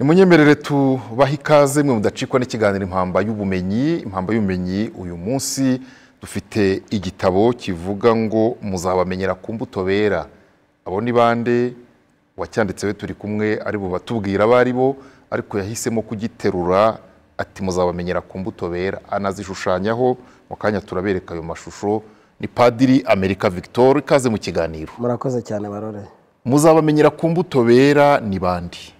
nimunyemerere tubahe ikaze mwe mudacikwa n'ikiganiro impamba y'ubumenyi impamba y'ubumenyi uyu munsi. Dufite igitabo kivuga ngo muzabamenyera ku mbuto bera. Abo ni bande? Uwacyanditseho turi kumwe ari bo batubwira abo ari bo ariko yahisemo kugiterura ati muzabamenyera ku mbuto bera. Anazishushanyaho mu kanya turabereka ayo mashusho. Ni padiri amerika victor ikaze mu kiganiro. Murakoze cyane barore. Muzabamenyera ku mbuto bera ni bandi?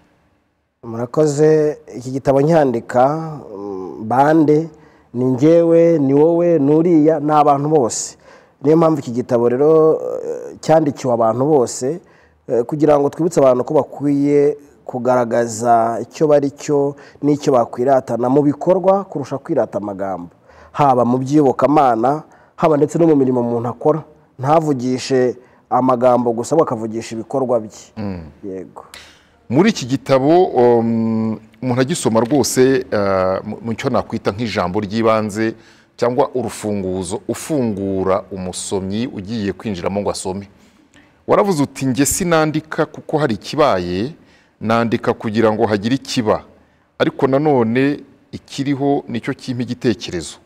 Murakoze iki gitabo nyandika mm, bande ni njyewe ni wowe n'uriya ni abantu bose. Niyo mpamvu iki gitabo rero eh, cyandikiwe abantu bose eh, kugira ngo twibutse abantu ko bakwiye kugaragaza icyo bari cyo n'icyo bakwiratana mu bikorwa kurusha kwirata amagambo. Haba mu by'iyobokamana haba ndetse no mu mirimo umuntu akora. Ntavugishe amagambo gusa ahubwo akavugisha ibikorwa bye. Yego. Muri iki gitabo um, umuntu agisoma rwose uh, mu- cyo nakwita nk'ijambo ry'ibanze cyangwa urufunguzo ufungura umusomyi ugiye kwinjiramo ngo asome. Waravuze uti nge sinandika kuko hari ikibaye nandika kugira ngo hagire ikiba. Ariko nanone ikiriho ni cyo kimpa igitekerezo.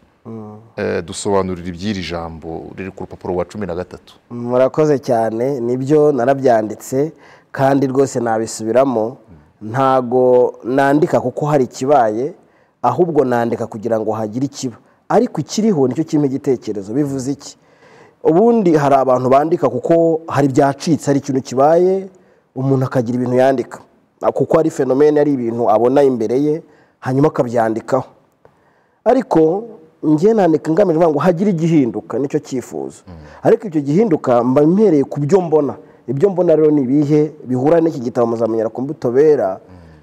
Eh, dusobanurira iby'iri jambo riri ku rupapuro rwa cumi na gatatu. Murakoze cyane ni byo narabyanditse. Kandi rwose nabisubiramo ntago nandika kuko hari ikibaye ahubwo nandika kugira ngo hagire ikiba. Ariko ikiriho ni cyo kimpa igitekerezo bivuze iki? Ubundi hari abantu bandika kuko hari ibyacitse hari ikintu kibaye umuntu akagira ibintu yandika. Kuko ari fenomene ari ibintu abona imbere ye hanyuma akabyandikaho. Ariko njye nandika ngamije ngo hagire igihinduka ni cyo cyifuzo. Ariko icyo gihinduka mba mpereye ku byo mbona. Ibyo mbona rero ni ibihe bihura n'iki gitabo muzamenyera ku mbuto bera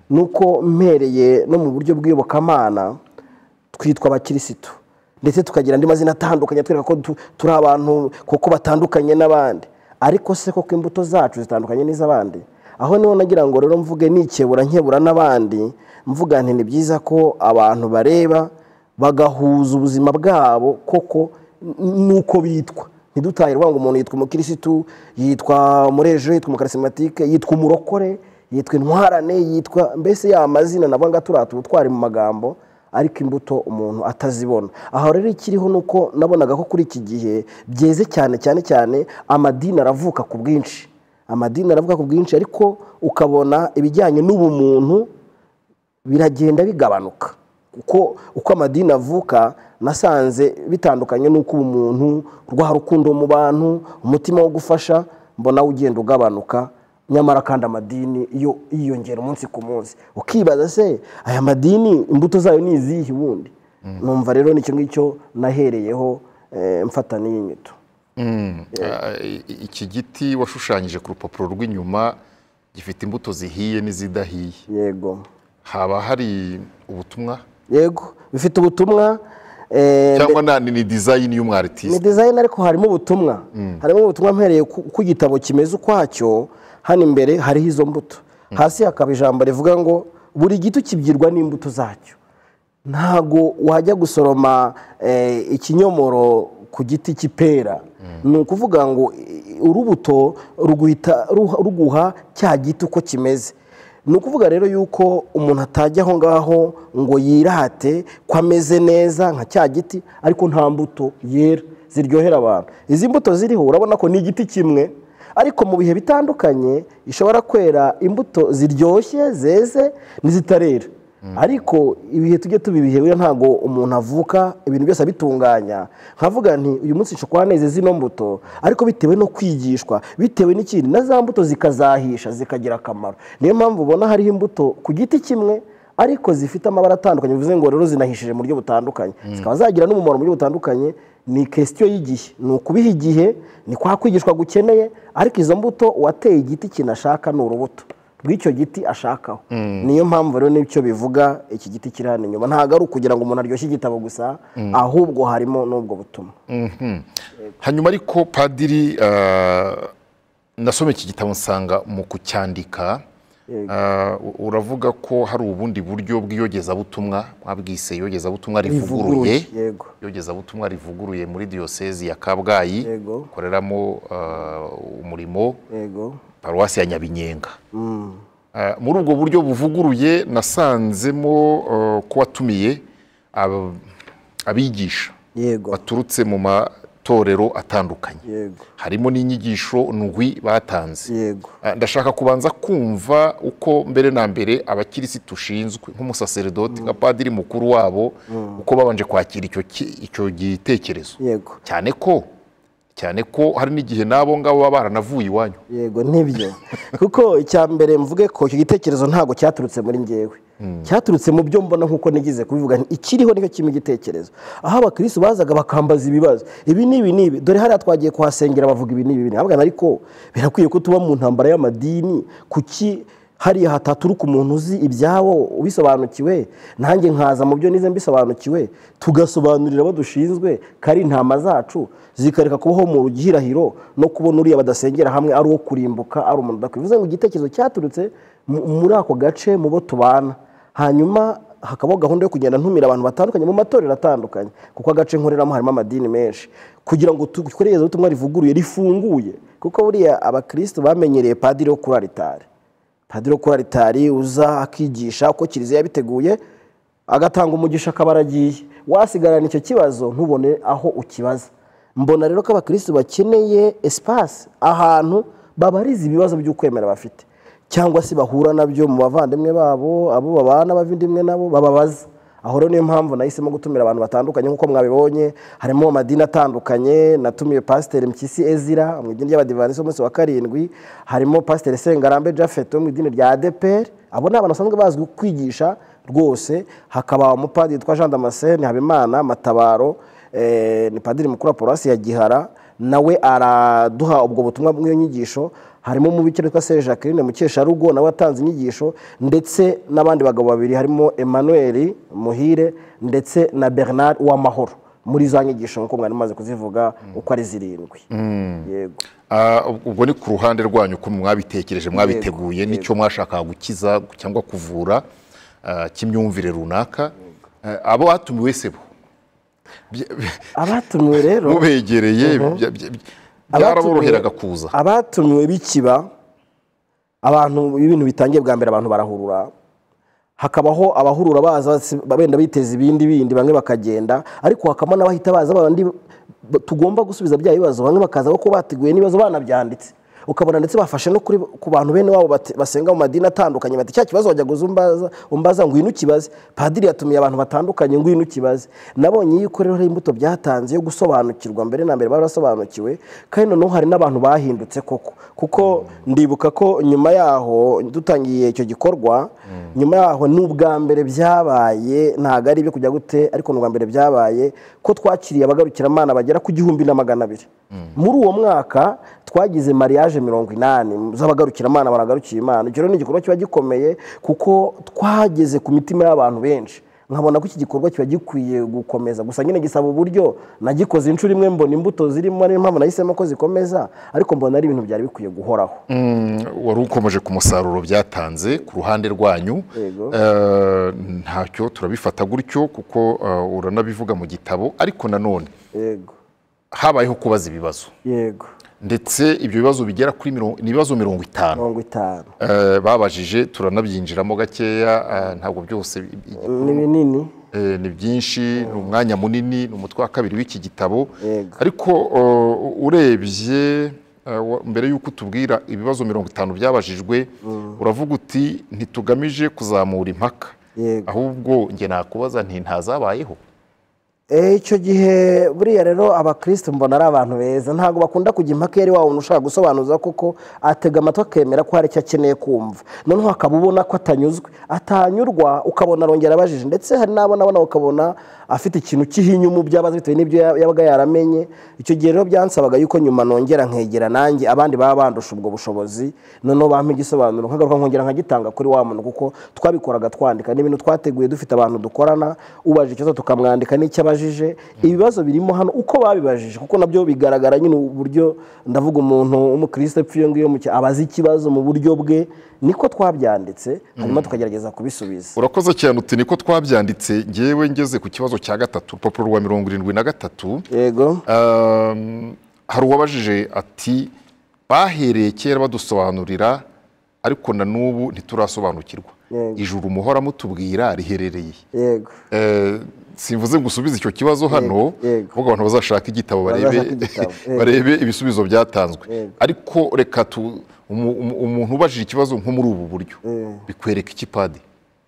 ni uko mpereye no mu buryo bw'iyobokamana twitwa abakirisitu ndetse tukagira andi mazina atandukanye atwereka ko tu- turi abantu kuko batandukanye n'abandi ariko se koko imbuto zacu zitandukanye n'iz'abandi aho ni ho nagira ngo rero mvuge nikebura nkebura n'abandi mvuga nti ni byiza ko abantu bareba bagahuza ubuzima bwabo koko n'uko bitwa ntidutahire ngo umuntu yitwa umukirisitu yitwa murejo yitwa umukarisimatike yitwa umurokore yitwa intwarane yitwa mbese ya mazina nabwo nga turata ubutwari mu magambo ariko imbuto umuntu atazibona. Aho rero ikiriho ni uko nabonaga ko kuri iki gihe byeze cyane cyane cyane amadini aravuka ku bwinshi. Amadini aravuka ku bwinshi ariko ukabona ibijyanye n'ubumuntu biragenda bigabanuka. Kuko uko amadini avuka nasanze bitandukanye n'uko ubumuntu rwa rukundo mu bantu umutima wo gufasha mbona ugenda ugabanuka nyamara kandi amadini yo yiyongera umunsi ku munsi. Ukibaza se aya madini imbuto zayo ni izihe ubundi? Numva rero ni cyo ngicyo nahereyeho eh, mfata n'iyi nyito Ah, i- iki giti washushanyije ku rupapuro rw'inyuma gifite imbuto zihiye n'izidahiye. Yego. Haba hari ubutumwa? Yego bifite ubutumwa eh, cyangwa na- ni dizayini ni y'umwaritisi dizayini ariko harimo ubutumwa. Harimo ubutumwa mpereye ku igitabo kimeze ukwacyo hano imbere hariho izo mbuto. Hasi hakaba ijambo rivuga ngo buri giti ukibwirwa n'imbuto zacyo. Ntago wajya gusoroma eh, ikinyomoro ku giti cy'ipera ni ukuvuga ngo urubuto ruguha cya giti uko kimeze. Ni ukuvuga rero yuko umuntu atajya aho ngaho ngo yirate ko ameze neza nka cya giti ariko nta mbuto yera. Ziryohera abantu. Izi mbuto ziriho urabona ko ni igiti kimwe ariko mu bihe bitandukanye ishobora kwera imbuto ziryoshye zeze n'izitarera ariko ibihe tujye tubibihe ntabwo umuntu avuka ibintu byose abitunganya. Nkavuga nti uyu munsi nshobora neza zino mbuto. Ariko bitewe no kwigishwa bitewe n'ikindi na za mbuto zikazahisha zikagira akamaro. Niyo mpamvu ubona hariho imbuto ku giti kimwe ariko zifite amabara atandukanye. Bivuze ngo rero zinahishije mu buryo butandukanye. Zikaba zagira n'umumaro mu buryo butandukanye. Ni kesitiyo y'igihe. Ni ukubiha igihe ni kwa kwigishwa gukeneye ariko izo mbuto uwateye igiti kinashaka ni urubuto. Rw'icyo giti ashakaho. Niyo mpamvu rero n'icyo bivuga iki giti kiri hano inyuma. Ntabwo ari ukugira ngo umuntu aryoshye igitabo gusa ahubwo harimo n'ubwo butumwa. Hanyuma ariko padiri ah, nasomye iki gitabo nsanga mu kucyandika. Ah, uravuga ko hari ubundi buryo bw'iyogezabutumwa? Mwabwise iyogezabutumwa rivuguruye. Iyogezabutumwa rivuguruye muri diyosezi ya kabgayi. Yego. ukoreramo ah, umurimo. Paruwasi ya nyabinyenga. Eh, muri ubwo buryo buvuguruye nasanzemo eh, ko watumiye ab- abigisha yego. baturutse mu matorero atandukanye. Harimo n'inyigisho ndwi batanze. Yego. Ah, ndashaka kubanza kumva uko mbere na mbere abakirisitu ushinzwe nk'umusaseredoti nka padiri mukuru wabo uko babanje kwakira icyo gitekerezo. Cyane ko cyane ko hari n'igihe n'abo ngabo baba baranavuye iwanyu. Yego ni byo kuko icya mbere mvuge ko icyo gitekerezo ntabwo cyaturutse muri ngewe cyaturutse mu byo mbona nk'uko nigize kubivuga ikiriho ni cyo kimwe igitekerezo. Aho abakirisitu bazaga bakambaza ibibazo. Ibi ni ibi ni ibi. Dore hariya twagiye kuhasengera bavuga ibi ni ibi ni ibi. Ariko birakwiye ko tuba mu ntambara y'amadini. Kuki hariya hataturuka umuntu uzi ibyawo ubisobanukiwe nanjye nkaza mu byo nize mbisobanukiwe tugasobanurira abo dushinzwe ko ari intama zacu zikareka kubaho mu gihirahiro no kubona uriya badasengera hamwe ari uwo kurimbuka ari umuntu udakwiye. Ngo igitekerezo cyaturutse mu- muri ako gace mu bo tubana. Hanyuma hakabaho gahunda yo kugenda ntumira abantu batandukanye mu matorero atandukanye kuko agace nkoreramo harimo amadini menshi. Kugira ngo dukore iyobokamana rivuguruye rifunguye kuko buriya abakirisitu bamenyereye padiri wo kuri aritari padiri wo kuri aritari uza akigisha uko kiliziya yabiteguye agatanga umugisha akaba aragiye. Wasigarana icyo kibazo ntubone aho ukibaza. Mbona rero ko abakirisitu bakeneye esipasi ahantu babariza ibibazo by'ukwemera bafite. Cyangwa se bahura na byo mu bavandimwe babo abo babana abavindimwe nabo bababaza aho rero niyo mpamvu nahisemo gutumira abantu batandukanye nk'uko mwabibonye harimo amadini atandukanye natumiye pasiteri mpyisi ezira mu idini ry'abadivanisi umunsi wa karindwi harimo pasiteri sengarambe jafet wo mu idini rya adeperi abo ni abantu basanzwe bazwi kwigisha rwose hakaba umupadiri witwa jean damascene habimana matabaro eh, ni padiri mukuru wa paruwasi ya gihara nawe araduha ubwo butumwa bw'iyo nyigisho harimo umubikira witwa Serge Jacqueline Mukesharugo nawe watanze inyigisho ndetse n'abandi bagabo babiri. Harimo Emmanuel Muhire ndetse na Bernard Uwamahoro. Muri za nyigisho nk'uko mwari mumaze kuzivuga uko ari zirindwi. Yego. Ah, ubwo ni ku ruhande rwanyu uko mwabitekereje mwabiteguye n'icyo mwashakaga gukiza cyangwa kuvura ah, cy'imyumvire runaka. Ah, abo batumiwe se bo? Abatumiwe rero? Mubegereye bya- byaraboroheraga kuza. Abatumiwe bikiba abantu ibintu bitangiye bwa mbere abantu barahurura. Hakabaho abahurura baza benda biteza ibindi bindi bamwe bakagenda ariko hakaba n'abahita baza bandi tugomba gusubiza bya bibazo. Bamwe bakaza ko bateguye n'ibibazo banabyanditse. Ukabona ndetse bafashe no kuri ku bantu bene wabo basenga mu madini atandukanye bati cya kibazo wajya guza umbaza ngwino ukibaze. Padiri yatumiye abantu batandukanye ngwino ukibaze. Nabonye yuko rero hari imbuto byatanze yo gusobanukirwa mbere na mbere bari basobanukiwe kandi noneho hari n'abantu bahindutse koko. Kuko ndibuka ko nyuma yaho dutangiye icyo gikorwa nyuma yaho ni ubwa mbere byabaye ntabwo ari ibyo kujya gute ariko ni ubwa mbere byabaye ko twakiriye abagarukiramana bagera ku gihumbi na magana abiri. Muri uwo mwaka twagize mariage mirongo inani z'abagarukiramana baragarukiye imana. Icyo ni igikorwa kiba gikomeye kuko twageze ku mitima y'abantu benshi. Nkabona ko iki gikorwa kiba gikwiye gukomeza. Gusa nyine gisaba uburyo nagikoze inshuro imwe mbona imbuto zirimo niyo mpamvu nahisemo ko zikomeza ariko mbona ari ibintu byari bikwiye guhoraho. Mm, wari ukomeje ku musaruro byatanze ku ruhande rwanyu. Eh, ntacyo turabifata gutyo kuko eh, uranabivuga mu gitabo ariko nanone habayeho kubaza ibibazo. Yego. Ndetse ibyo bibazo bigera kuri ni ibibazo mirongo itanu. Eh, babajije turanabyinjiramo gakeya eh, ntabwo byose ni binini? Eh, ni byinshi ni umwanya munini ni umutwe wa kabiri w'iki gitabo. Ariko urebye mbere y'uko utubwira ibibazo mirongo itanu byabajijwe uravuga uti ntitugamije kuzamura impaka. Ahubwo njye nakubaza nti ntazabayeho. Eh, icyo gihe buriya rero abakirisitu mbona ari abantu beza. Ntabwo bakunda kujya impaka iyo ari wa muntu ushaka gusobanuza kuko atega amatwi akemera ko hari icyo akeneye kumva. Noneho akaba ubona ko atanyuzwe. Atanyurwa ukabona arongera abajije. Ndetse hari n'abo nabona ukabona afite ikintu cy'ihinyu mu byo abaza bitewe n'ibyo ya- yabaga yaramenye. Icyo gihe rero byansabaga yuko nyuma nongera nkegera nanjye abandi baba bandusha ubwo bushobozi. Noneho bampa igisobanuro nkagaruka nkongera nkagitanga kuri wa muntu kuko twabikoraga twandika. Ni ibintu twateguye dufite abantu dukorana ubajije ikibazo tukamwandika n'icyo abajije. Ibibazo birimo hano uko babibajije kuko na byo bigaragara nyine uburyo ndavuga umuntu w'umukristo epfuye ngiyo mu cya- abaza ikibazo mu buryo bwe niko twabyanditse hanyuma tukagerageza kubisubiza. Urakoze cyane uti niko twabyanditse ngewe ngeze ku kibazo cya gatatu urupapuro rwa mirongo irindwi na gatatu. Yego. Um, hari uwabajije ati bahereye kera badusobanurira ariko na n'ubu ntiturasobanukirwa. Ijuru muhora mutubwira riherereye. Yego. Eh, simvuze ngo usubize icyo kibazo hano. Ahubwo abantu bazashaka igitabo barebe ibisubizo byatanzwe. Ariko reka tu umu- umu- umuntu ubajije ikibazo nko muri ubu buryo. Bikwereka iki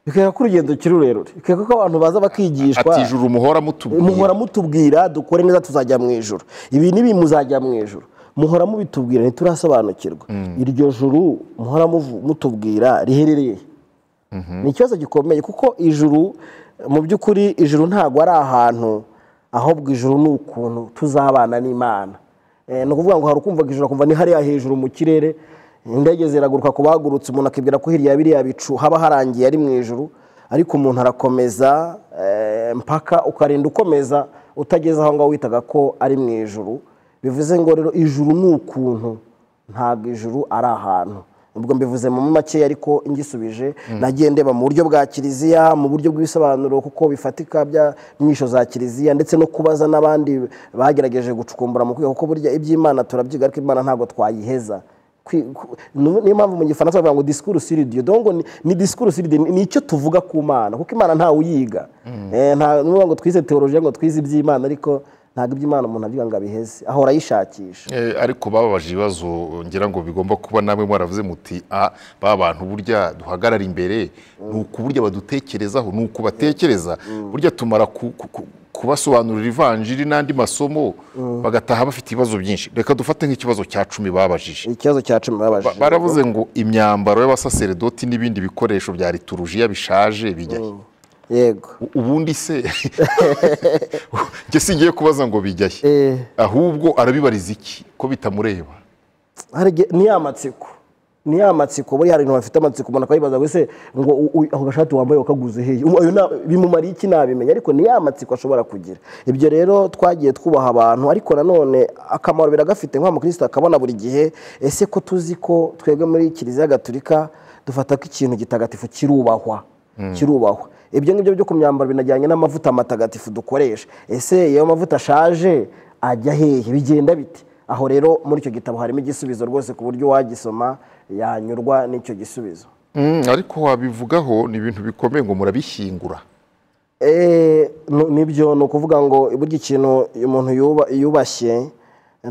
bikwereka ko urugendo rukiri rurerure ko abantu baza bakigishwa ati ijuru muhora mutubwira. Dukore neza tuzajya mu ijoro ibi n'ibi muzajya mu ijoro muhora mubitubwira ntiturasobanukirwa. Iryo juru muhora mutubwira riherereye. Ni ikibazo gikomeye kuko ijuru mu by'ukuri ijuru ntabwo ari ahantu ahubwo ijuru ni ukuntu tuzabana n'imana. Eh, ni ukuvuga ngo hari ukumva ijuru akumva ni hariya hejuru mu kirere indege ziraguruka ku bagurutse umuntu akibwira ko hirya ya biriya bicu haba harangiye ari mu ijuru ariko umuntu arakomeza eh, mpaka ukarinda ukomeza utageze aho ngaho witaga ko ari mu ijuru. Bivuze ngo rero ijuru ni ukuntu ntabwo ijuru ari ahantu. Ubwo mbivuze mu makeya ariko ngisubije nagiye ndeba mu buryo bwa kiliziya mu buryo bw'ibisobanuro kuko bifatika bya nyisho za kiliziya ndetse no kubaza n'abandi bagerageje gucukumbura mu kwiga kuko burya iby'imana turabyiga ariko imana ntabwo twayiheza. Niyo mpamvu mu gifaransa bavuga ngo disikuru siri diyo dongo ni- disikuru siri diyo ni icyo tuvuga ku mana kuko imana ntawe uyiga. Eh, nta n'uvuga ngo twize teolojiya ngo twize iby'imana ariko ntabwo iby'imana umuntu abyuka ngo abiheze. Ahora ayishakisha. Eh, ariko bababaje ibibazo ngira ngo bigomba kuba namwe mwaravuze muti a ba bantu burya duhagarara imbere ni uku burya badutekerezaho ni uku batekereza. Burya tumara ku- ku- ku- kubasobanurira ivanjiri n'andi masomo bagataha bafite ibibazo byinshi. Reka dufate nk'ikibazo cya cumi babajije. Ikibazo cya cumi Ba- babajije baravuze ngo imyambaro y'abasaseredoti n'ibindi bikoresho bya liturujiya bishaje bijya. He? Yego. Ubundi se? Njye singiye kubaza ngo bijya he Eh, ahubwo arabibariza iki? Ko bitamureba? Ni ya matsiko. Ni ya matsiko. Buriya hari ibintu bafite amatsiko umuntu akayibaza ngo ese ngo ako gashati wambaye wakaguze hehe? Um, bimumariye iki nabimenya? Ariko ni ya matsiko ashobora kugira. Ibyo rero twagiye twubaha abantu ariko nanone akamaro biragafite. Nk'umukristo akabona buri gihe ese ko tuzi ko twebwe muri kiliziya gatulika dufata ko ikintu gitagatifu kirubahwa? Kirubahwa. Ibyo ngibyo byo ku myambaro binajyanye n'amavuta matagatifu dukoresha ese iyo mavuta ashaje ajya hehe bigenda bite aho rero muri icyo gitabo harimo igisubizo rwose ku buryo uwagisoma yanyurwa n'icyo gisubizo. Mm, ariko wabivugaho ni ibintu bikomeye ngo murabishyingura. Eh, ni byo ni ukuvuga ngo burya ikintu umuntu yuba- yubashye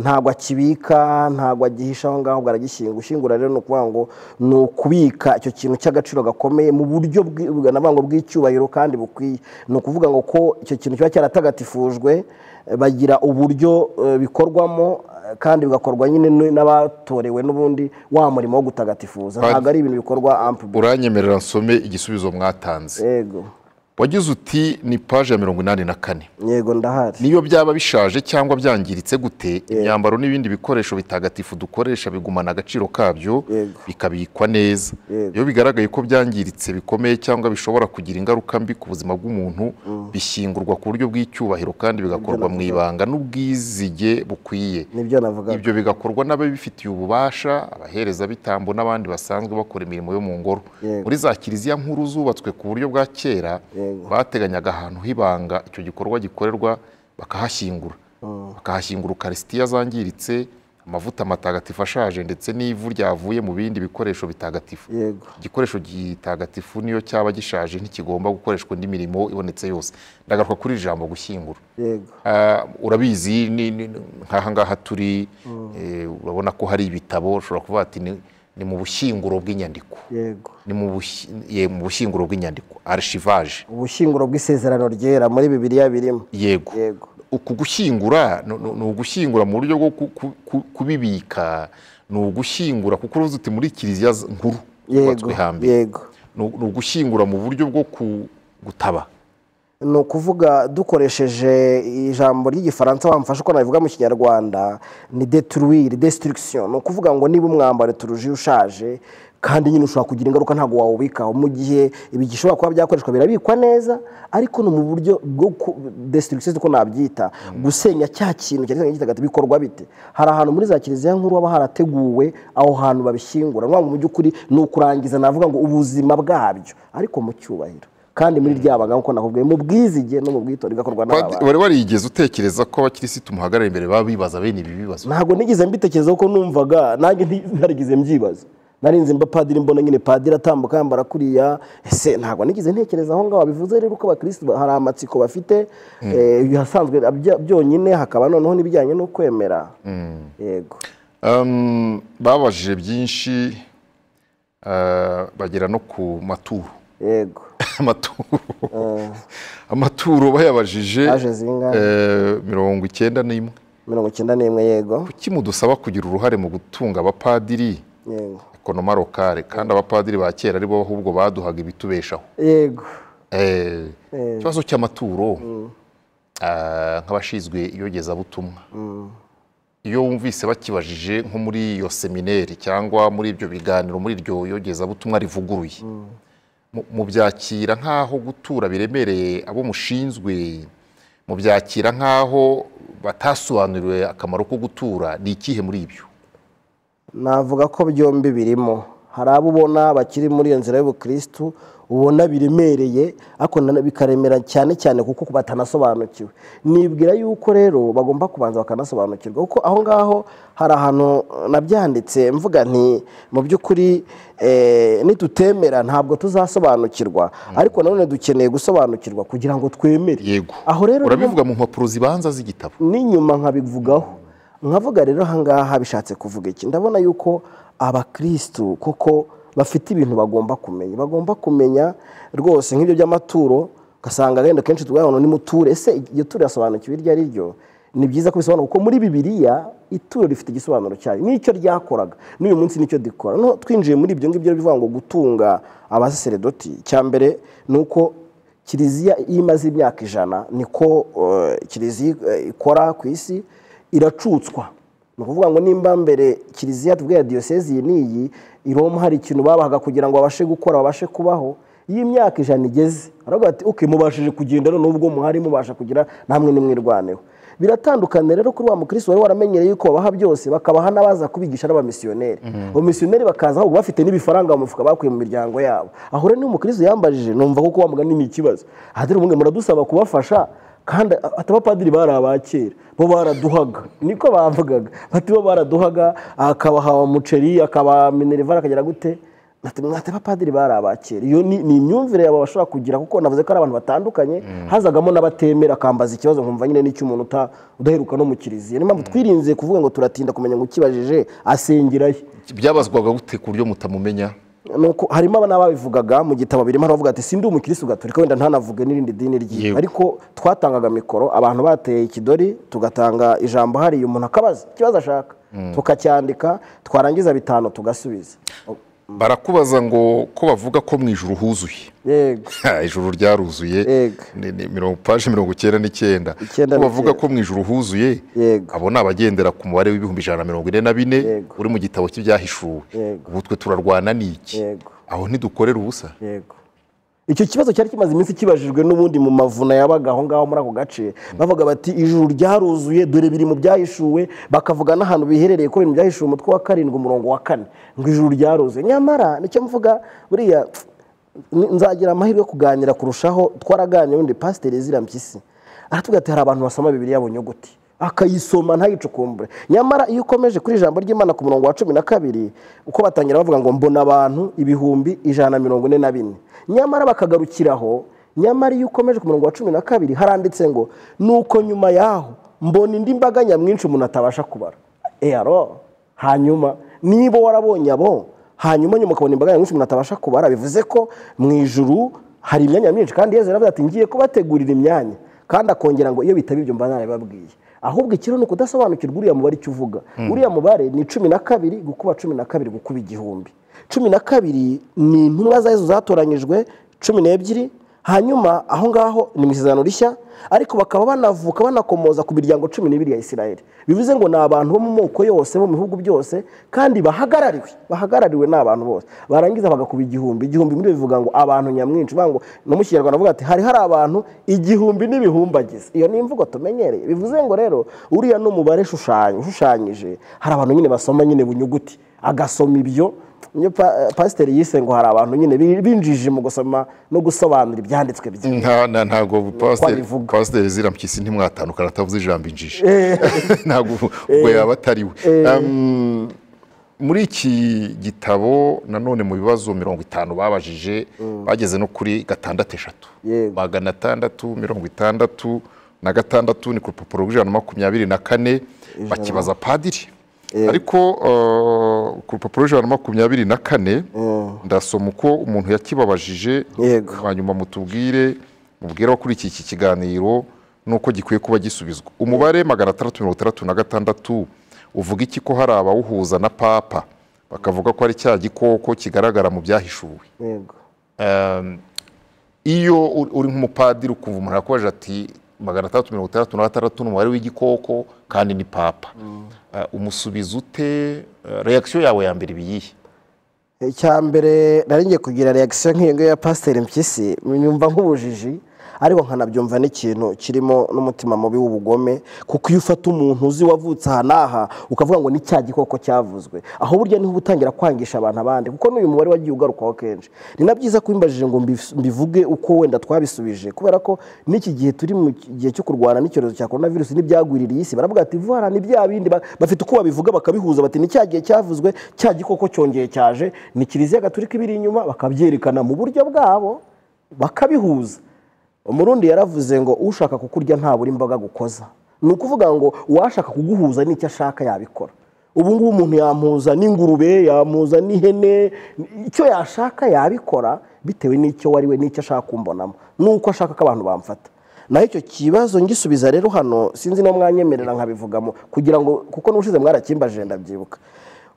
ntabwo akibika ntabwo agihisha aho ngaho ahubwo aragishyingura gushyingura rero ni ukuvuga ngo ni ukubika icyo kintu cy'agaciro gakomeye mu buryo ngo bw'icyubahiro kandi bukwiye. Ni ukuvuga ngo ko icyo kintu kiba cyaratagatifujwe bagira uburyo eh, bikorwamo kandi bigakorwa nyine n'abatorewe n'ubundi wa murimo wo gutagatifuza. Ntabwo ari ibintu bikorwa ampu uranyemerera nsome igisubizo mwatanze. Yego. Wagize uti ni paje ya mirongo inani na kane. Yego ndahari. Niyo byaba bishaje cyangwa byangiritse gute imyambaro n'ibindi bikoresho bitagatifu dukoresha bigumana agaciro kabyo bikabikwa neza. Iyo bigaragaye ko byangiritse bikomeye cyangwa bishobora kugira ingaruka mbi ku buzima bw'umuntu bishyingurwa ku buryo bw'icyubahiro kandi bigakorwa mu ibanga n'ubwizige bukwiye. Ibyo bigakorwa n'ababifitiye ububasha abaherezabitambo n'abandi basanzwe bakora imirimo yo mu ngoro. Muri za kiliziya nkuru zubatswe ku buryo bwa kera. Bateganyaga ahantu h'ibanga icyo gikorwa gikorerwa bakahashyingura. Bakahashyingura ukarisitiya zangiritse amavuta matagatifu ashaje ndetse n'ivu ryavuye mu bindi bikoresho bitagatifu. Igikoresho gitagatifu niyo cyaba gishaje ntikigomba gukoreshwa indi mirimo ibonetse yose. Ndagaruka kuri iri jambo gushyingura. Ah, urabizi ni- ni- nk'aha ngaha turi eh, urabona ko hari ibitabo ushobora kuvuga ati ni mu bushyinguro bw'inyandiko. Yego. Ni mu bushyinguro bw'inyandiko. Archivaje ubushyinguro bw'isezerano ryera muri bibiliya birimo. Yego. Uku gushyingura ni- ugushyingura mu buryo bwo ku- ku- ku- kubibika ni ugushyingura kuko uruzi uti muri kiliziya nkuru yego. zubatswe hambere ni ugushyingura mu buryo bwo gutaba. Ni ukuvuga dukoresheje ijambo ry'igifaransa wamfasha uko nabivuga mu kinyarwanda ni deturuwiri destruction. Ni ukuvuga ngo niba umwambaro turuji ushaje kandi nyine ushobora kugira ingaruka ntabwo wawubikaho mu gihe ibi gishobora kuba byakoreshwa birabikwa neza ariko ni mu buryo bwo destruction uko nabyita. Gusenya cya kintu cyari gitagatifu bikorwa bite? Hari ahantu muri za kiliziya nkuru haba harateguwe aho hantu babishyingura. Mu by'ukuri ni ukurangiza navuga ngo ubuzima bwabyo. Ariko mu cyubahiro. Kandi muri rya banga nk'uko nakubwiye mu bwizige no mu bwitonde bigakorwa n'abantu wari warigeze utekereza ko abakirisitu muhagarara imbere baba bibaza bene ibi bibazo? Ntabwo nigeze mbitekerezaho ko numvaga nanjye ntarigize mbyibaza narinze mba padiri mbona nyine padiri atambuka yambara kuriya. Ese ntabwo nigeze ntekereza aho ngaho? Bivuze rero ko abakirisitu hari amatsiko bafite eh, ibihasanzwe bya- byonyine hakaba noneho n'ibijyanye no kwemera. Yego. Um, babajije byinshi uh, bagera no ku maturo. Yego. Amaturo. Amaturo bayabajije eh, mirongo icyenda n'imwe. Mirongo icyenda n'imwe yego. Kuki mudusaba kugira uruhare mu gutunga abapadiri? Yego. Ekonoma lokale kandi abapadiri ba kera ari bo ahubwo baduhaga ibitubeshaho. Yego. Eh, ikibazo cy'amaturo. Ah, nk'abashinzwe iyogezabutumwa. Iyo wumvise bakibajije nko muri iyo semineri cyangwa muri ibyo biganiro muri iryo yogezabutumwa rivuguruye. Mu- mubyakira nk'aho gutura biremereye abo mushinzwe mubyakira nk'aho batasobanuriwe akamaro ko gutura ni ikihe muri ibyo? Navuga ko byombi birimo. Hari abo ubona bakiri muri iyo nzira y'ubukirisitu ubona biremereye ariko bikaremera cyane cyane kuko batanasobanukiwe. Nibwira yuko rero bagomba kubanza bakanasobanukirwa kuko aho ngaho hari ahantu nabyanditse mvuga nti mu by'ukuri eh, nitutemera ntabwo tuzasobanukirwa. Ariko nanone dukeneye gusobanukirwa kugira ngo twemere. Yego. Aho rero urabivuga mu mpapuro zibanza z'igitabo? N'inyuma nkabivugaho. Nkavuga rero ahangaha bishatse kuvuga iki. Ndabona yuko abakirisitu koko bafite ibintu bagomba kumenya. Bagomba kumenya rwose nk'ibyo by'amaturo ugasanga wenda kenshi tuvuga ngo ni muture. Ese iryo turo yasobanukiwe iryo ari ryo? Ni byiza ko bisobanura kuko muri bibiliya ituro rifite igisobanuro cyayo. N'icyo ryakoraga. N'uyu munsi ni cyo dukora no twinjiye muri ibyo ngibyo bivuga ngo gutunga abasaseredoti cya mbere ni uko kiliziya iyo imaze imyaka ijana niko eh, kiliziya eh, ikora ku isi iracutswa. Ni ukuvuga ngo nimba mbere kiliziya tuvuge ya diyosezi iyi n'iyi i Roma hari ikintu babahaga kugira ngo babashe gukora babashe kubaho. Iyo imyaka ijana igeze baravuga bati uke mubashije kugenda none ubwo muhari mubasha kugira namwe nimwirwaneho. Biratandukanye rero kuri wa mukristo wari waramenyereye yuko babaha byose bakabaha n'abaza kubigisha n'abamisiyoneri abamisiyoneri bakaza ahubwo bafite n'ibifaranga mu mufuka bakuye mu miryango yabo. Aho rero niyo umukristo yambajije numva kuko wa mugani ni ikibazo. Aha rero mwe muradusaba kubafasha kandi abapadiri bari abakera bo baraduhaga. Niko bavugaga. Bati bo baraduhaga akabaha umuceri akabaha minerivare akagera gute? Mwate abapadiri bari abakera iyo ni imyumvire yabo bashobora kugira kuko navuze ko ari abantu batandukanye hazagamo n'abatemera akambaza ikibazo nkumva nyine n'icy'umuntu uta- udaheruka no mu kiliziya. Niyo mpamvu twirinze kuvuga ngo turatinda kumenya ngo ukibajije asengerayo. Byabazwaga gute ku buryo mutamumenya harimo n'ababivugaga mu gitabo birimo haravuga ati sindi umukirisitu gatolika wenda ntanavuge n'irindi dini ryiwe ariko twatangaga mikoro abantu bateye ikidori tugatanga ijambo hariya umuntu akabaza ikibazo ashaka? Tukacyandika twarangiza bitanu tugasubiza. Barakubaza ngo ko bavuga ko mu ijuru huzuye. Ijuru ryaruzuye. Mirongo paje mirongo icyenda n'icyenda. Icyenda ko bavuga ko mu ijuru huzuye Yego. abo ni abagendera ku mubare w'ibihumbi ijana na mirongo ine na bine uri mu gitabo cy'ibyahishuwe. Ubu twe turarwana n'iki Yego. aho ntidukorera ubusa. Yego. Icyo kibazo cyari kimaze iminsi kibajijwe n'ubundi mu mavuna yabaga aho ngaho muri ako gace. Bavuga bati ijuru ryaruzuye dore biri mu byahishuwe bakavuga n'ahantu biherereye ko biri mu byahishuwe umutwe wa karindwi umurongo wa kane. Ngo ijuru ryaruzuye. Nyamara ni cyo mvuga buriya nzagira amahirwe yo kuganira kurushaho twaraganira undi pasiteri zira mpyisi. Aratubwira ati hari abantu basoma bibiri mu nyuguti. Akayisoma ntayicukumbure. Nyamara iyo ukomeje kuri ijambo ry'imana ku murongo wa cumi na kabiri uko batangira bavuga ngo mbona abantu ibihumbi ijana na mirongo ine na bine nyamara bakagarukiraho nyamara iyo ukomeje ku murongo wa cumi na kabiri haranditse ngo nuko nyuma yaho mbona indi mbaga nyamwinshi umuntu atabasha kubara eyaro hanyuma niba warabonye abo hanyuma nyuma ukabona imbaga nyamwinshi umuntu atabasha kubara. Bivuze ko mu ijuru hari imyanya myinshi. Kandi yezu yaravuze ati ngiye kubategurira imyanya kandi akongera ngo iyo bitaba ibyo mba ahubwo ikiriho ni ukudasobanukirwa uriya mubare icyo uvuga. Uriya mubare ni cumi na kabiri gukuba cumi na kabiri gukuba igihumbi. Cumi na kabiri ni intumwa za yezu zatoranyijwe cumi n'ebyiri hanyuma aho ngaho ni mu isezerano rishya ariko bakaba banavuka banakomoza ku miryango cumi n'ibiri ya isirayeli. Bivuze ngo ni abantu bo mu moko yose bo mu bihugu byose kandi bahagarariwe bahagarariwe n'abantu bose. Barangiza bagakuba igihumbi. Igihumbi muri bivuga ngo abantu nyamwinshi. Ngo no mu kinyarwanda bavuga ati hari hari abantu igihumbi n'ibihumbagiza iyo ni imvugo tumenyereye. Bivuze ngo rero uriya ni umubare ushushanya ushushanyije. Hari abantu nyine basoma nyine bunyuguti. Agasoma ibyo niyo pa- pasiteri yise ngo hari abantu nyine bi- binjije mu gusoma no gusobanura ibyanditswe bye. Nta nta- ntabwo pasiteri abivuga. pasiteri zira mpyisi ntimwatandukana atavuze ijambo injiji. Ntabwo ubwo yaba atari we. Um, muri iki gitabo nanone mu bibazo mirongo itanu babajije bageze no kuri gatandatu eshatu. Magana atandatu mirongo itandatu na gatandatu ni ku rupapuro rw'ijana na makumyabiri na kane. Bakibaza padiri. Ariko eh, ku rupapuro rw'ijana na makumyabiri na kane ndasoma uko umuntu yakibabajije hanyuma mutubwire mubwire abakurikiye iki kiganiro nuko gikwiye kuba gisubizwa. Umubare magana atandatu mirongo itandatu na gatandatu uvuga iki ko hari abawuhuza na papa? Bakavuga ko ari cya gikoko kigaragara mu byahishuwe. Iyo uri uri nk'umupadiri ukumva umuntu arakubaje ati magana atandatu mirongo itandatu na gatandatu ni umubare w'igikoko kandi ni papa. Uh, umusubiza ute Uh, reaction yawe ya mbere ibiyihe icya mbere nari ngiye kugira reaction nk'iyo ngiyo ya pasiteri mpyisi nyumva nk'ubujiji. Ariko nkanabyumva n'ikintu kirimo n'umutima mubi w'ubugome kuko iyo ufata umuntu uzi wavutse aha n'aha ukavuga ngo ni cya gikoko cyavuzwe. Aho burya ni ho uba utangira kwangisha abantu abandi kuko n'uyu mubare wagiye ugarukwaho kenshi. Ni na byiza ko ubimbajije ngo mbivuge uko wenda twabisubije kubera ko n'iki gihe turi mu gihe cyo kurwana n'icyorezo cya korona virusi n'ibyagwiririye isi. Baravuga ati vuba ni bya bindi. Ba- bafite uko babivuga bakabihuza bati ni cya gihe cyavuzwe cya gikoko cyongeye cyaje. Ni kiliziya gatolika ibiri inyuma bakabyerekana mu buryo bwabo bakabihuza. Umurundi yaravuze ngo ushaka kukurya ntabura imboga gukoza. Ni ukuvuga ngo uwashaka kuguhuza n'icyo ashaka yabikora. Ubu ngubu umuntu yampuza n'ingurube yampuza n'ihene icyo yashaka yabikora bitewe n'icyo wari we n'icyo ashaka kumbonamo. N'uko ashaka ko abantu bamfata. Naho icyo kibazo ngisubiza rero hano sinzi no mwanyemerera nkabivugamo kugira ngo kuko n'ubushize mwarakimbaje ndabyibuka.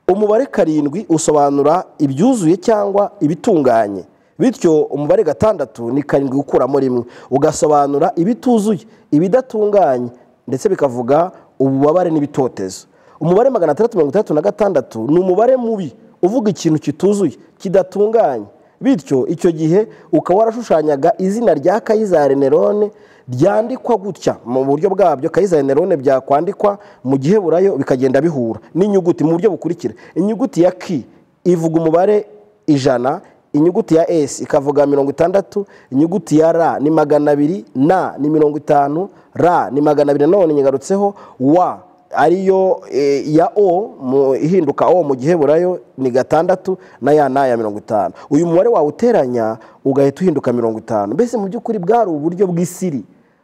Umubare karindwi usobanura ibyuzuye cyangwa ibitunganye. Bityo umubare gatandatu ni karindwi gukuramo rimwe. Ugasobanura ibituzuye ibidatunganye ndetse bikavuga ububabare n'ibitotezo. Umubare magana atandatu mirongo itandatu na gatandatu ni umubare mubi uvuga ikintu kituzuye kidatunganye. Bityo icyo gihe ukaba warashushanyaga izina rya kayizari nerone ryandikwa gutya. Mu buryo bwabyo kayizari nerone byakwandikwa mu giheburayo bikagenda bihura. N'inyuguti mu buryo bukurikira. Inyuguti ya ki ivuga umubare ijana inyuguti ya s ikavuga mirongo itandatu inyuguti ya r ni magana abiri na ni mirongo itanu r ni magana abiri nanone nyigarutseho wa ariyo eh, ya o ihinduka o mu giheburayo ni gatandatu na ya na ya mirongo itanu. Uyu mubare wawuteranya ugahita uhinduka mirongo itanu. Mbese mu by'ukuri bwari uburyo bw'isiri.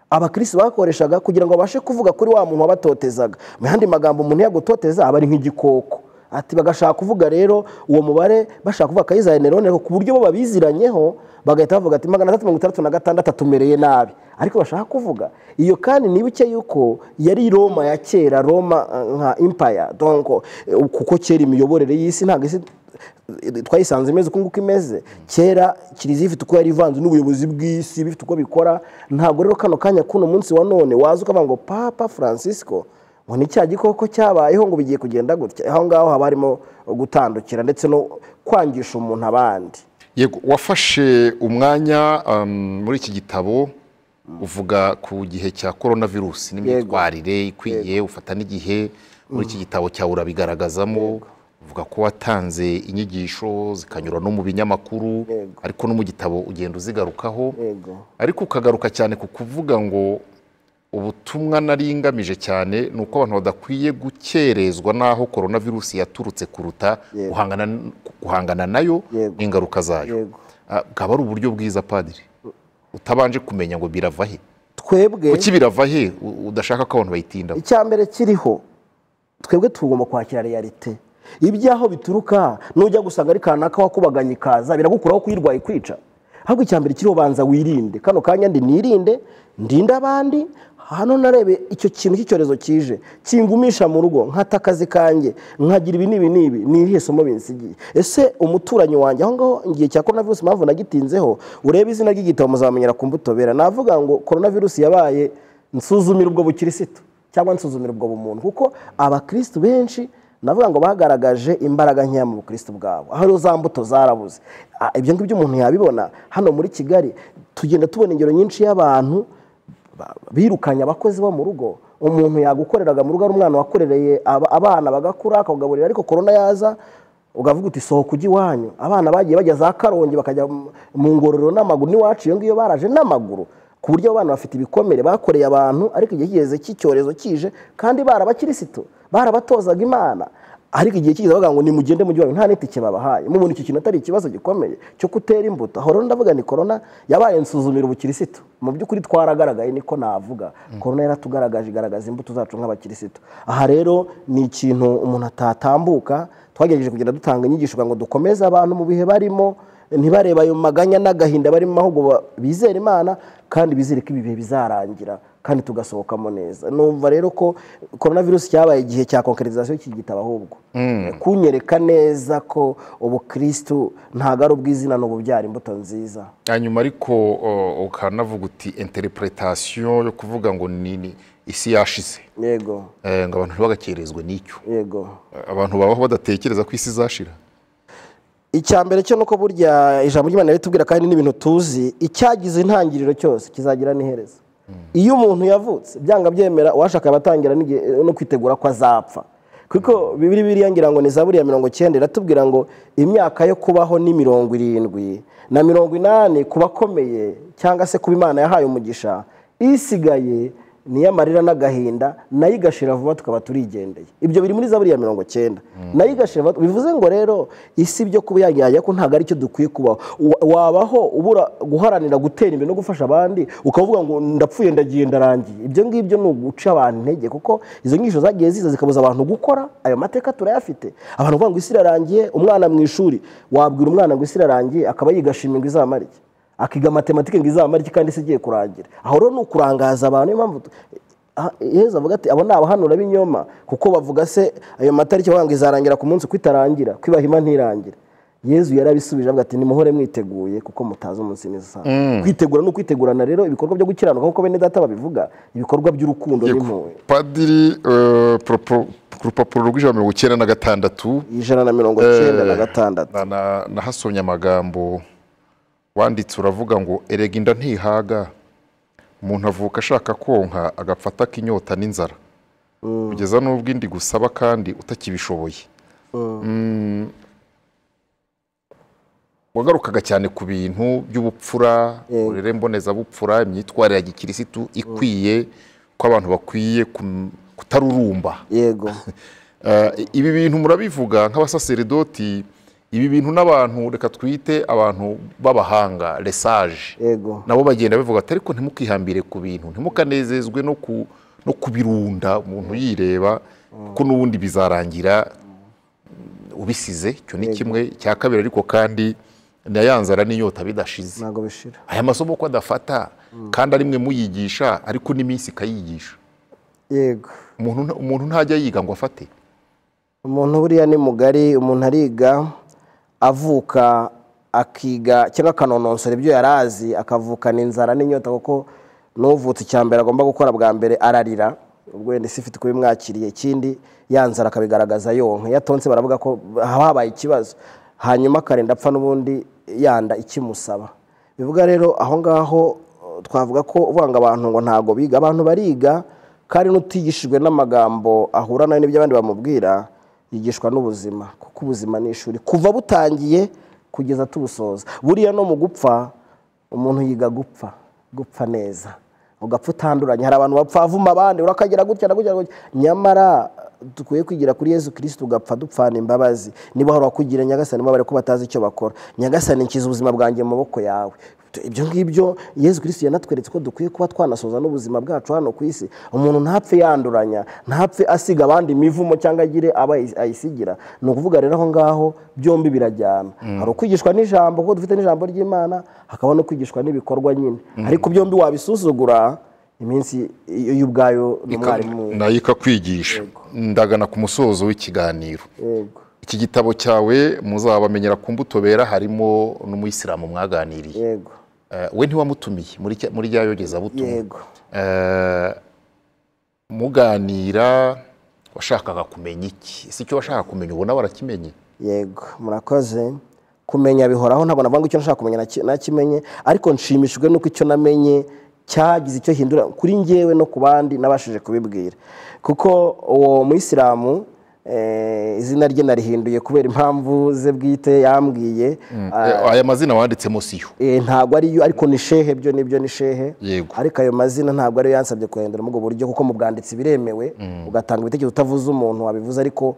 Abakirisi bakoreshaga kugira ngo babashe kuvuga kuri wa muntu wabatotezaga. Mu yandi magambo umuntu yagutoteza aba ari nk'igikoko. Ati bagashaka kuvuga rero uwo mubare bashaka kuvuga kayizari nerone ku buryo bo babiziranyeho bagahita bavuga ati magana atatu mirongo itandatu na gatandatu atumereye nabi ariko bashaka kuvuga. Iyo kandi nibuke yuko yari roma ya kera roma eh, nka impaya donc eh, kuko kera imiyoborere y'isi ntabwo isi twayisanze imeze uko nguko imeze. Kera kiliziya ifite uko yari ivanze n'ubuyobozi bw'isi bifite uko bikora. Ntabwo rero kano kanya kuno munsi wa none waza ukavuga ngo papa francisco ngo ni cya gikoko cyabayeho ngo bigiye kugenda gutya. Aho ngaho haba harimo gutandukira ndetse no kwangisha umuntu abandi. Yego wafashe umwanya um, muri iki gitabo uvuga ku gihe cya korona virusi n'imyitwarire ikwiye ufata n'igihe. Muri iki gitabo cyawe urabigaragazamo uvuga ko watanze inyigisho zikanyura no mu binyamakuru ariko no mu gitabo ugenda uzigarukaho. Ariko ukagaruka cyane ku kuvuga ngo ubutumwa nari ngamije cyane ni uko abantu badakwiye gukerezwa n'aho korona virusi yaturutse kuruta guhangana, na yo n'ingaruka zayo. Ah, bwaba ari uburyo bwiza padiri utabanje kumenya ngo birava he? Twebwe kuki birava he? Udashaka ko abantu bayitindaho icya mbere kiriho twebwe tugomba kwakira realite. Ibyaho bituruka nujya gusanga ari kanaka wakubaganye ikaza biragukuraho kuyirwaye kwica. Ahubwo icya mbere kiriho banza wirinde. Kano kanya ndi nirinde ndinde abandi hano narebe icyo kintu cy'icyorezo kije. Kingumisha mu rugo nkata akazi kanjye nkagira ibi n'ibi n'ibi. Ni irihe somo binsigiye? Ese umuturanyi wanjye aho ngaho igihe cya korona virusi mpamvu nagitinzeho urebe izina ry'igitabo muzamenyera ku mbuto bera navuga ngo korona virusi yabaye nsuzumira ubwo bukirisitu cyangwa nsuzumira ubwo bumuntu. Kuko abakirisitu benshi navuga ngo bagaragaje imbaraga nkeya mu bukirisitu bwabo. Aho rero za mbuto zarabuze. Ibyo ngibyo umuntu yabibona hano muri kigali tugenda tubona ingero nyinshi y'abantu ba- birukanye abakozi bo mu rugo umuntu yagukoreraga mu rugo ari umwana wakorereye aba- abana bagakura akawugaburira ariko korona yaza ukavuga uti sohoka ujya iwanyu. Abana bagiye bajya za karongi bakajya mu ngororero n'amaguru n'iwacu iyo ngiyo baraje n'amaguru ku buryo abana bafite ibikomere bakoreye abantu ariko igihe kigeze cy'icyorezo kije kandi barabakirisitu barabatozaga imana. Ariko igihe kigeze bavuga ngo nimugende mujyi wanyu nta n'itike babahaye. Mubona iki kintu atari ikibazo gikomeye cyo kutera imbuto. Aho rero ndavuga ni korona yabaye nsuzumira ubukirisitu. Mu by'ukuri twaragaragaye niko navuga. Korona yaratugaragaje igaragaza imbuto zacu nk'abakirisitu. Aha rero ni ikintu umuntu atatambuka twagerageje kugenda dutanga inyigisho ngo dukomeze abantu mu bihe barimo ntibarebe ayo maganya n'agahinda barimo ahubwo bizere imana kandi bizere ko ibi bihe bizarangira. Kandi tugasohokamo neza. Numva rero ko korona virusi cyabaye igihe cya konkerizasiyo y'iki gitabo ahubwo kunyereka neza ko ubukirisitu ntabwo ari ubw'izina ni ububyara imbuto nziza. Hanyuma ariko ukanavuga uti interpretation yo kuvuga ngo ni isi yashize. Yego. Eh, ngo abantu ntibagakerezwe n'icyo. Yego. Abantu babaho badatekereza ko isi izashira. Icya mbere cyo nuko burya ijambo ry'imana ritubwira kandi n'ibintu tuzi icyagize intangiriro cyose kizagira n'iherezo. Iyo umuntu yavutse byanga byemera uwashaka abatangira no kwitegura ko azapfa. Kuko bibiri ngira ngo ni za buriya mirongo cyenda iratubwira ngo imyaka yo kubaho ni mirongo irindwi. Na mirongo inani ku bakomeye cyangwa se kuba imana yahaye umugisha isigaye niyo amarira n'agahinda na yo igashira vuba tukaba turigendeye. Ibyo biri muri za buriya mirongo cyenda na yo igashira vuba bivuze ngo rero isi byo kuba yajya ko ntabwo ari cyo dukwiye kubaho. Wa- wabaho ubura guharanira gutera imbere no gufasha abandi ukavuga ngo ndapfuye ndagiye ndarangiye. Ibyo ngibyo ni uguca abantu intege kuko izo nyigisho zagiye ziza zikabuza abantu gukora ayo mateka turayafite. Abantu bavuga ngo isi irarangiye umwana mu ishuri wabwira umwana ngo isi irarangiye akaba yigashima ngo akiga matematike ngo izamara iki kandi igiye kurangira. Aho rero ni ukurangaza abantu niyo mpamvu Ah, yezu avuga ati abo ni abahanura b'inyoma. Kuko bavuga se ayo matariki ngo izarangira ku munsi uko itarangira ko ibahima ntirangira yezu yarabisubije avuga ati nimuhore mwiteguye kuko mutazi umunsi n'isaha kwitegura ni ukwitegurana rero ibikorwa byo gukiranuka nk'uko bene data babivuga ibikorwa by'urukundo n'impuhwe padiri eh, ku rupapuro rw'ijana na mirongo icyenda na gatandatu. Ijana na mirongo cyenda na gatandatu. na- na- nahasomye amagambo wanditse uravuga ngo erega inda ntihaga. Umuntu avuka ashaka konka agapfa inyota n'inzara. Kugeza n'ubwo indi gusaba kandi utakibishoboye. Mm. wagarukaga cyane ku bintu by'ubupfura uburere mbonezabupfura imyitwarire ya gikirisitu ikwiye ko abantu bakwiye kutarurumba. Yego. Eh, ibi bintu murabivuga nk'abasaseridoti ibi bintu n'abantu reka twite abantu b'abahanga lesaje nabo bagenda bavuga ati ariko ntimukihambire ku bintu ntimukanezezwe no ku no kubirunda umuntu yireba kuko n'ubundi bizarangira mm, ubisize. Icyo ni kimwe. Cya kabiri ariko kandi na ya nzara n'inyota bidashize aya masomo ko adafata kandi ari mwe muyigisha ariko n'iminsi ikayigisha. Yego. Umuntu ntajya yiga ngo afate. Umuntu buriya ni mugari umuntu ariga avuka akiga cyangwa akanonosora ibyo yari azi akavukana inzara n'inyota kuko n'uvutse icya mbere agomba gukora bwa mbere ararira ubwo wenda isi ifite kubimwakiriye ikindi ya nzara akabigaragaza yonka. Iyo atonse baravuga ko haba habaye ikibazo hanyuma akarinda apfa n'ubundi yanda ikimusaba. Bivuga rero aho ngaho twavuga ko uvuga ngo abantu ngo ntabwo biga. Abantu bariga kandi n'utigishijwe n'amagambo ahura na yo n'ibyo abandi bamubwira yigishwa n'ubuzima kuko ubuzima ni ishuri. Kuva butangiye kugeza tubusoza. Buriya no mu gupfa umuntu yiga gupfa gupfa neza. Ugapfa utanduranye. Hari abantu bapfa avuma abandi urakagira gutya na gutya. Nyamara dukwiye kwigira kuri yesu kirisiti ugapfa dupfana imbabazi. Niba hari uwakugira nyagasani mubare ko batazi icyo bakora. Nyagasani nkiza ubuzima bwanjye mu maboko yawe. Ibyo ngibyo yesu kirisiti yanatweretse ko dukwiye kuba twanasoza n'ubuzima bwacu hano ku isi. Umuntu ntapfe yanduranya ntapfe asiga abandi imivumo cyangwa agire abo ayis- ayisigira. Ni ukuvuga rero aho ngaho byombi birajyana. Hari ukwigishwa n'ijambo kuko dufite n'ijambo ry'imana hakaba no kwigishwa n'ibikorwa nyine. Ariko byombi wabisuzugura iminsi iyo ubwayo ni umwarimu na yo ikakwigisha ndagana ku musozo w'ikiganiro. Iki gitabo cyawe muzabamenyera ku mbuto bera harimo n'umuyisilamu mwaganiriye. Eh, we ntiwamutumiye. Muri rya yogezabutumwa. Eh, muganira washakaga kumenya iki? Si icyo washaka kumenya ubona warakimenye yego. Murakoze. Kumenya bihoraho ntabwo navuga ngo icyo nashaka kumenya naki- nakimenye ariko nshimishijwe n'uko icyo namenye cyagize icyo hindura kuri njyewe no ku bandi nabashije kubibwira. Kuko uwo muyisilamu eh, izina rye narihinduye kubera impamvu ze bwite yambwiye. Eh, aya mazina wanditsemo siyo. Eh, ntabwo ariyo ariko ni shehe byo ni byo ni shehe. Yego. ariko ayo mazina ntabwo ariyo yansabye kuhindura muri ubwo buryo kuko mu bwanditsi biremewe ugatanga ibitekerezo utavuze umuntu wabivuze ariko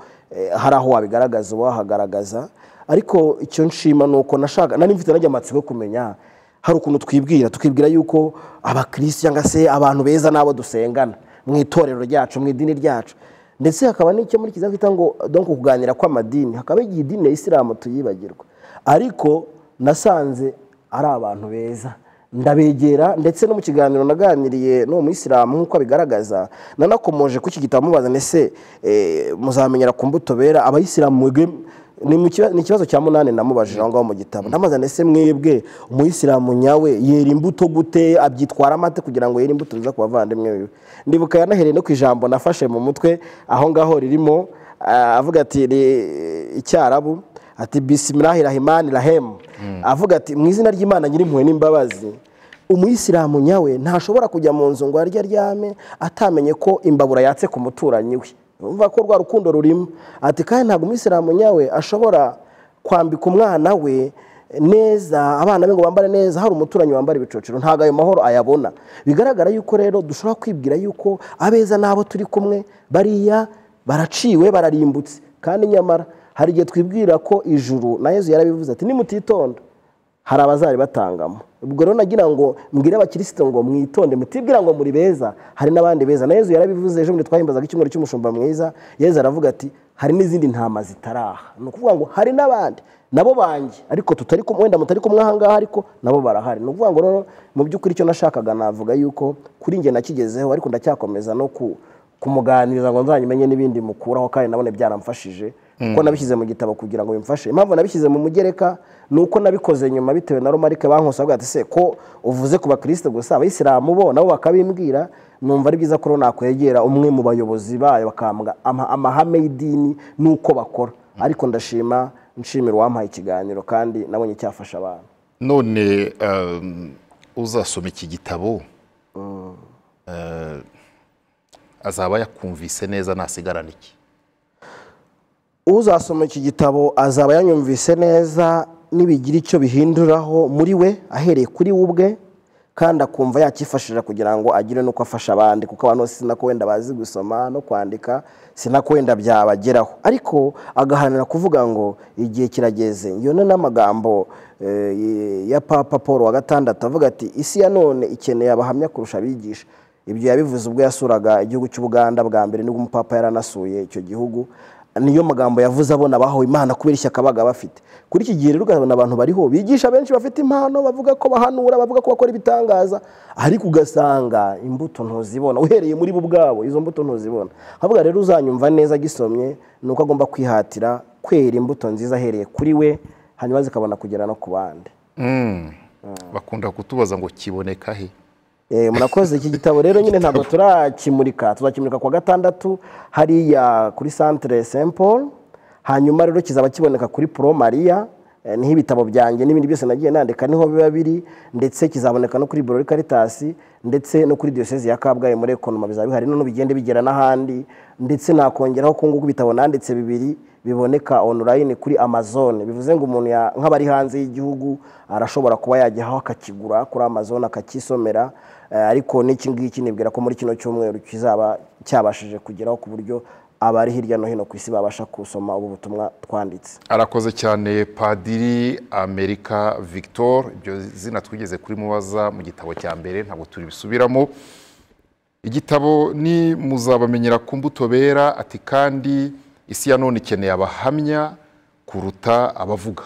hari aho wabigaragaza uba wahagaragaza ariko icyo nshima ni uko nashaka nari mfite najya amatsiko yo kumenya hari ukuntu twibwira tukibwira yuko abakirisi cyangwa se abantu beza n'abo dusengana. Mu itorero ryacu mu idini ryacu. Ndetse hakaba n'icyo muri kiza twita ngo donc kuganira kw'amadini. Hakaba igihe idini ya isilamu tuyibagirwa. Ariko nasanze ari abantu beza. Ndabegera ndetse no mu kiganiro naganiriye n'uwo muyisilamu nk'uko abigaragaza nanakomoje ku iki gitabo mubaza eh, muzamenyera ku mbuto bera? Abayisilamu ni ikibazo cya munani namubajije aho ngaho mu gitabo. Ndamaze ese mwebwe umuyisilamu nyawe yera imbuto gute abyitwara amate kugira ngo yere imbuto nziza ku bavandimwe biwe ndibuka yanahereye no ku ijambo nafashe mu mutwe aho ngaho ririmo ah, avuga ati ni icyarabu. Ati bisimilahi rahimani rahemu avuga ati mu izina ry'imana nyirimpuhwe n'imbabazi umuyisilamu nyawe ntashobora kujya mu nzu ngo arye aryame atamenye ko imbabura yatse ku muturanyi we. Urumva ko rwa rukundo rurimo. Ati kandi ntabwo umuyisilamu nyawe ashobora kwambika umwana we neza abana be ngo bambare neza hari umuturanyi wambara ibicocero ntabwo ayo mahoro ayabona. Bigaragara yuko rero dushobora kwibwira yuko abeza n'abo turi kumwe bariya baraciwe bararimbutse. Kandi nyamara hari igihe twibwira ko ijuru na yezu yarabivuze ati nimutitonda. Hari abazari batangamo. Ubwo rero nagira ngo mbwire abakirisito ngo mwitonde mutibwira ngo muri beza hari n'abandi beza. Na yezu yarabivuze ejo bundi twahimbazaga icyumweru cy'umushumba mwiza. Yezu aravuga ati hari n'izindi ntama zitaraha. Ni ukuvuga ngo hari n'abandi nabo banjye. Ariko tutari wenda mutari kumwe aha ngaha ariko nabo barahari. Ni ukuvuga ngo rero mu by'ukuri icyo nashakaga navuga yuko kuri njye nakigezeho ariko ndacyakomeza no ku kumuganiriza ngo nzanyimenye n'ibindi mukuraho kandi nabone byaramfashije. Kuko nabishyize mu gitabo kugira ngo bimfashe. Impamvu nabishyize mu mugereka ni uko nabikoze nyuma bitewe na romarike bankose bavuga ati se ko uvuze ku bakirisito gusa abayisilamu bo nabo bakabimbwira numva ari byiza ko nakwegera umwe mu bayobozi bayo bakambwa ama- amahame y'idini n'uko bakora. Ariko ndashima nshimira uwampaye ikiganiro kandi nabonye cyafasha abantu. None um, uzasoma iki gitabo? Uh, azaba yakumvise neza nasigarana iki uzasoma iki gitabo azaba yanyumvise neza nibigira icyo bihinduraho muri we ahereye kuri we ubwe kandi akumva yakifashisha kugira ngo agire n'uko afasha abandi kuko abantu bose sinako wenda bazi gusoma no kwandika sinako wenda byabageraho. Ariko agaharanira kuvuga ngo igihe kirageze. Yone n'amagambo eh, ya papa paul wa gatandatu avuga ati isi ya none ikeneye abahamya kurusha abigisha. Ibyo yabivuze ubwo yasuraga igihugu cy'ubuganda bwa mbere ni bwo umupapa yaranasuye icyo gihugu. Niyo magambo yavuze abona bahawe imana kubera ishyaka baga bafite. Kuri iki gihe rero ugasanga abantu bariho bigisha benshi bafite impano bavuga ko bahanura bavuga ko bakora ibitangaza ariko ugasanga imbuto ntuzibona. Uhereye muri bo ubwabo izo mbuto ntuzibona. Havuga rero uzanyumva neza agisomye ni uko agomba kwihatira kwera imbuto nziza ahereye kuri we hanyuma zikabona kugera no ku bandi. Bakunda kutubaza ngo kiboneka he? Murakoze. Iki gitabo rero nyine ntabwo turakimurika. Tuzakimurika kuwa gatandatu hariya kuri saint paul. Hanyuma rero kizaba kiboneka kuri pro maria. Eh, ni ho ibitabo byanjye n'ibindi byose nagiye nandika ni ho biba biri ndetse kizaboneka no kuri borori caritas ndetse no kuri diyosezi ya kabgayi muri ekonoma. Bizaba bihari none bigende bigera n'ahandi ndetse nakongeraho ko nguko ibitabo nanditse bibiri biboneka online kuri amazon. Bivuze ngo umuntu nk'abari hanze y'igihugu arashobora kuba yajyaho akakigura kuri amazon akakisomera. Eh, ariko n'iki ngiki nibwira ko muri kino cyumweru kizaba cyabashije kugeraho ku buryo abari hirya no hino ku isi babasha gusoma ubu butumwa twanditse. Arakoze cyane padiri amerika victor. Ibyo zina twigeze kuri mubaza mu gitabo cya mbere ntabwo turi bisubiramo igitabo ni muzabamenyera ku mbuto bera ati kandi isi ya none ikeneye abahamya kuruta abavuga.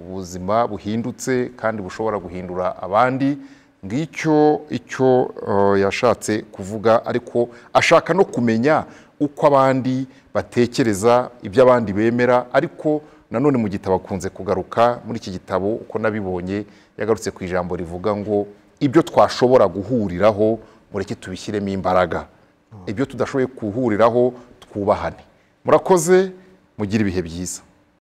Ubuzima buhindutse kandi bushobora guhindura abandi. Ngicyo icyo yashatse kuvuga ariko ashaka no kumenya uko abandi batekereza ibyo abandi bemera. Ariko nanone mu gitabo akunze kugaruka muri iki gitabo uko nabibonye yagarutse ku ijambo rivuga ngo ibyo twashobora guhuriraho mureke tubishyiremo imbaraga. Ibyo tudashoboye guhuriraho twubahane. Murakoze mugire ibihe byiza.